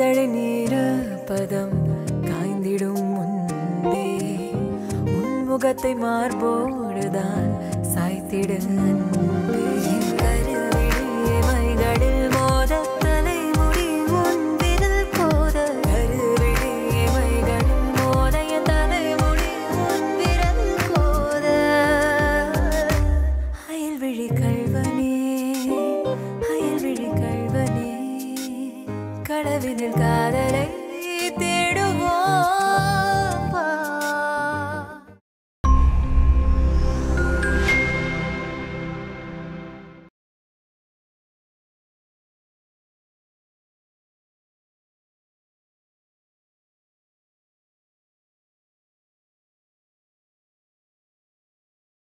இதழை நேர பதம் காய்ந்திடும் முன்பே. உன்முகத்தை மார்போடுதான் சாய்த்திடும் கல்வனே கடவினில் காதலை